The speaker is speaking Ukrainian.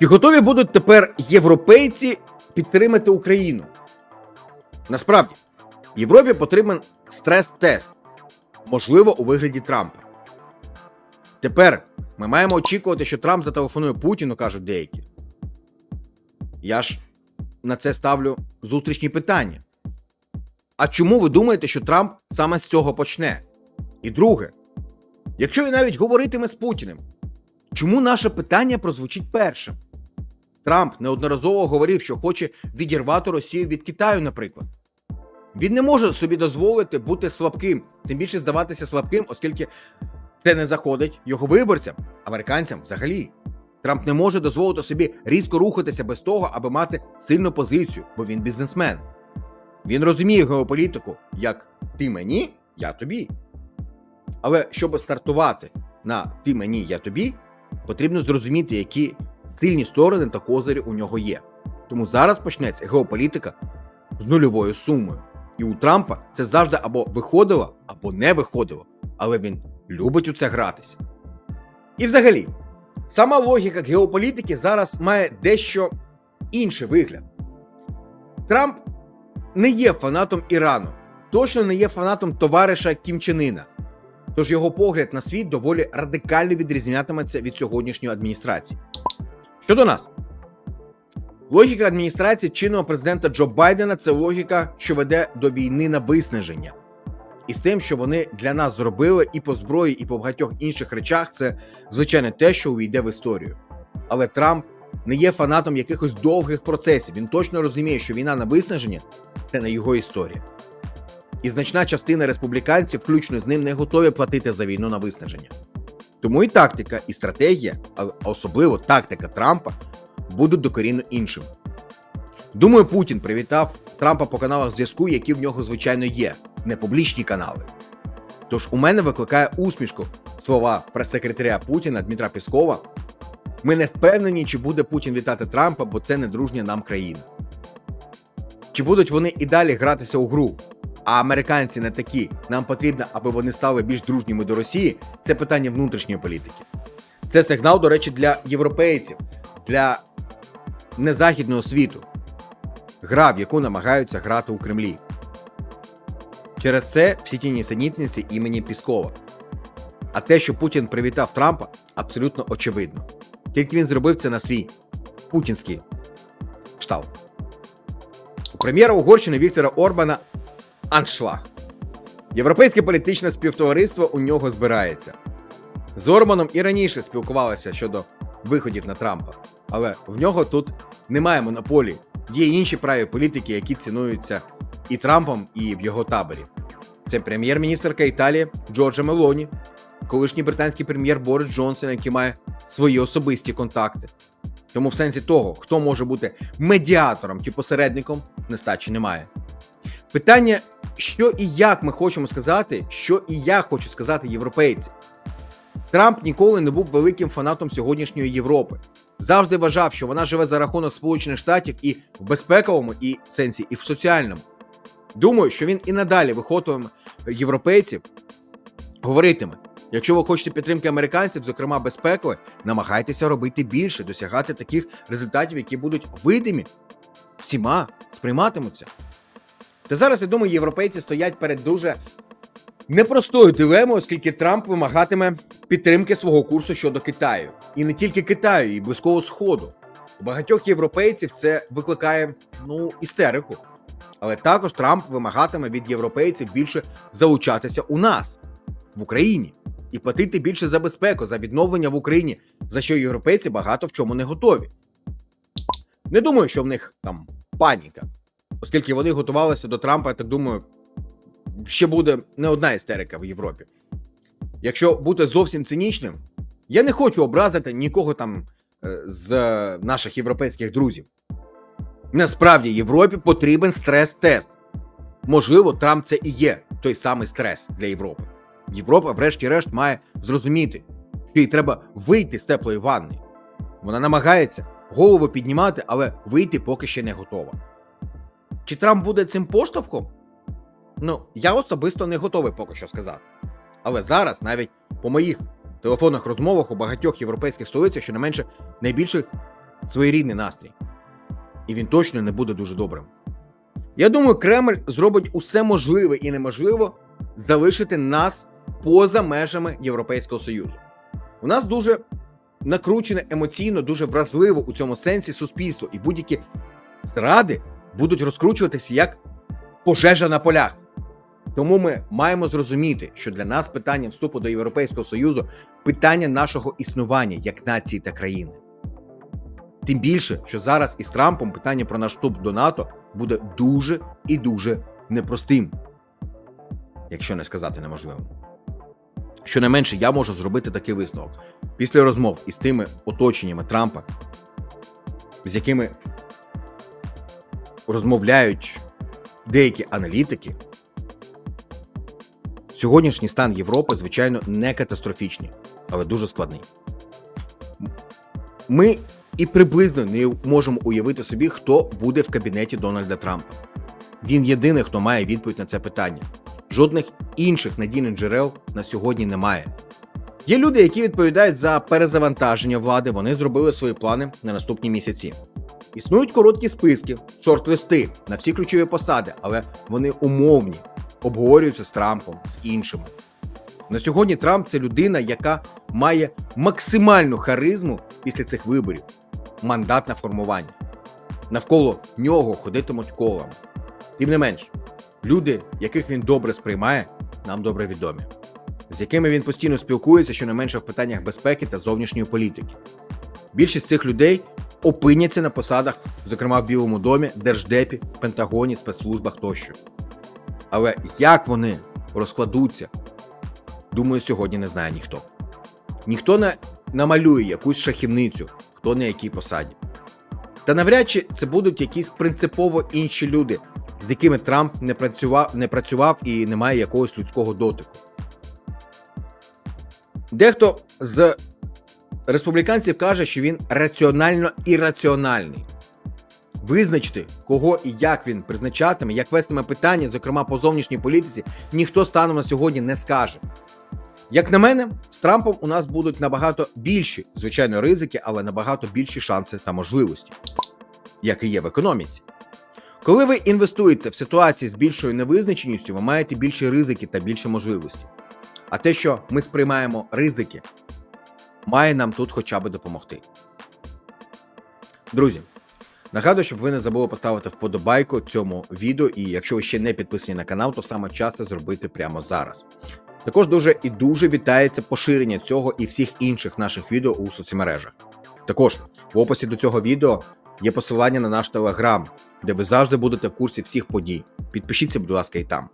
Чи готові будуть тепер європейці підтримати Україну? Насправді, Європі потрібен стрес-тест, можливо, у вигляді Трампа. Тепер ми маємо очікувати, що Трамп зателефонує Путіну, кажуть деякі. Я ж на це ставлю зустрічні питання. А чому ви думаєте, що Трамп саме з цього почне? І друге, якщо він навіть говоритиме з Путіним, чому наше питання прозвучить першим? Трамп неодноразово говорив, що хоче відірвати Росію від Китаю, наприклад. Він не може собі дозволити бути слабким, тим більше здаватися слабким, оскільки це не заходить його виборцям, американцям взагалі. Трамп не може дозволити собі різко рухатися без того, аби мати сильну позицію, бо він бізнесмен. Він розуміє геополітику як ти мені, я тобі. Але щоб стартувати на ти мені, я тобі, потрібно зрозуміти, які сильні сторони та козирі у нього є. Тому зараз почнеться геополітика з нульовою сумою. І у Трампа це завжди або виходило, або не виходило. Але він любить у це гратися. І взагалі, сама логіка геополітики зараз має дещо інший вигляд. Трамп не є фанатом Ірану, точно не є фанатом товариша Кім Іна. Тож його погляд на світ доволі радикально відрізнятиметься від сьогоднішньої адміністрації. Щодо нас, логіка адміністрації чинного президента Джо Байдена це логіка, що веде до війни на виснаження. І з тим, що вони для нас зробили і по зброї, і по багатьох інших речах, це звичайно те, що увійде в історію. Але Трамп не є фанатом якихось довгих процесів. Він точно розуміє, що війна на виснаження це не його історія. І значна частина республіканців, включно з ним, не готові платити за війну на виснаження. Тому і тактика, і стратегія, а особливо тактика Трампа, будуть докорінно іншими. Думаю, Путін привітав Трампа по каналах зв'язку, які в нього, звичайно, є, не публічні канали. Тож у мене викликає усмішку слова прес-секретаря Путіна Дмитра Піскова. Ми не впевнені, чи буде Путін вітати Трампа, бо це не дружня нам країна. Чи будуть вони і далі гратися у гру? А американці не такі. Нам потрібно, аби вони стали більш дружніми до Росії. Це питання внутрішньої політики. Це сигнал, до речі, для європейців, для незахідного світу. Гра, в яку намагаються грати у Кремлі. Через це всі ті нісенітниці імені Піскова. А те, що Путін привітав Трампа, абсолютно очевидно. Тільки він зробив це на свій путінський кшталт. У прем'єра Угорщини Віктора Орбана аншлаг. Європейське політичне співтовариство у нього збирається. З Орбаном і раніше спілкувалися щодо виходів на Трампа, але в нього тут немає монополії. Є інші праві політики, які цінуються і Трампом, і в його таборі. Це прем'єр-міністерка Італії Джорджа Мелоні, колишній британський прем'єр Борис Джонсон, який має свої особисті контакти. Тому в сенсі того, хто може бути медіатором чи посередником, нестачі немає. Питання, що і як ми хочемо сказати, що і я хочу сказати європейці. Трамп ніколи не був великим фанатом сьогоднішньої Європи. Завжди вважав, що вона живе за рахунок Сполучених Штатів і в безпековому і сенсі, і в соціальному. Думаю, що він і надалі вихотує європейців, говоритиме: якщо ви хочете підтримки американців, зокрема безпекової, намагайтеся робити більше, досягати таких результатів, які будуть видимі, всіма сприйматимуться. Та зараз, я думаю, європейці стоять перед дуже непростою дилемою, оскільки Трамп вимагатиме підтримки свого курсу щодо Китаю. І не тільки Китаю, і Близького Сходу. У багатьох європейців це викликає ну, істерику. Але також Трамп вимагатиме від європейців більше залучатися у нас, в Україні, і платити більше за безпеку, за відновлення в Україні, за що європейці багато в чому не готові. Не думаю, що в них там паніка, оскільки вони готувалися до Трампа, я так думаю, ще буде не одна істерика в Європі. Якщо бути зовсім цинічним, я не хочу образити нікого там е, з наших європейських друзів. Насправді Європі потрібен стрес-тест. Можливо, Трамп це і є той самий стрес для Європи. Європа, врешті-решт, має зрозуміти, що їй треба вийти з теплої ванни. Вона намагається голову піднімати, але вийти поки ще не готова. Чи Трамп буде цим поштовхом? Ну, я особисто не готовий поки що сказати. Але зараз, навіть по моїх телефонних розмовах у багатьох європейських столицях, що не менше найбільших своєрідний настрій. І він точно не буде дуже добрим. Я думаю, Кремль зробить усе можливе і неможливо залишити нас поза межами Європейського Союзу. У нас дуже накручене емоційно, дуже вразливо у цьому сенсі суспільство, і будь-які зради будуть розкручуватися як пожежа на полях. Тому ми маємо зрозуміти, що для нас питання вступу до Європейського Союзу питання нашого існування як нації та країни. Тим більше, що зараз із Трампом питання про наш вступ до НАТО буде дуже і дуже непростим, якщо не сказати неможливим. Щонайменше я можу зробити такий висновок. Після розмов із тими оточеннями Трампа, з якими розмовляють деякі аналітики, сьогоднішній стан Європи, звичайно, не катастрофічний, але дуже складний. Ми і приблизно не можемо уявити собі, хто буде в кабінеті Дональда Трампа. Він єдиний, хто має відповідь на це питання. Жодних інших надійних джерел на сьогодні немає. Є люди, які відповідають за перезавантаження влади, вони зробили свої плани на наступні місяці. Існують короткі списки, шорт-листи на всі ключові посади, але вони умовні, обговорюються з Трампом, з іншими. На сьогодні Трамп це людина, яка має максимальну харизму після цих виборів, мандат на формування. Навколо нього ходитимуть колами. Тим не менш, люди, яких він добре сприймає, нам добре відомі, з якими він постійно спілкується, щонайменше в питаннях безпеки та зовнішньої політики. Більшість цих людей опиняться на посадах, зокрема в Білому домі, Держдепі, Пентагоні, спецслужбах тощо. Але як вони розкладуться, думаю, сьогодні не знає ніхто. Ніхто не намалює якусь шахівницю, хто на якій посаді. Та навряд чи це будуть якісь принципово інші люди, з якими Трамп не працював, не працював і не має якогось людського дотику. Дехто з республіканців каже, що він раціонально ірраціональний. Визначити, кого і як він призначатиме, як вестиме питання, зокрема по зовнішній політиці, ніхто станом на сьогодні не скаже. Як на мене, з Трампом у нас будуть набагато більші, звичайно, ризики, але набагато більші шанси та можливості, як і є в економіці. Коли ви інвестуєте в ситуації з більшою невизначеністю, ви маєте більші ризики та більше можливості. А те, що ми сприймаємо ризики, має нам тут хоча б допомогти. Друзі, нагадую, щоб ви не забули поставити вподобайку цьому відео, і якщо ви ще не підписані на канал, то саме час це зробити прямо зараз. Також дуже і дуже вітається поширення цього і всіх інших наших відео у соцмережах. Також в описі до цього відео є посилання на наш телеграм, де ви завжди будете в курсі всіх подій. Підпишіться, будь ласка, і там.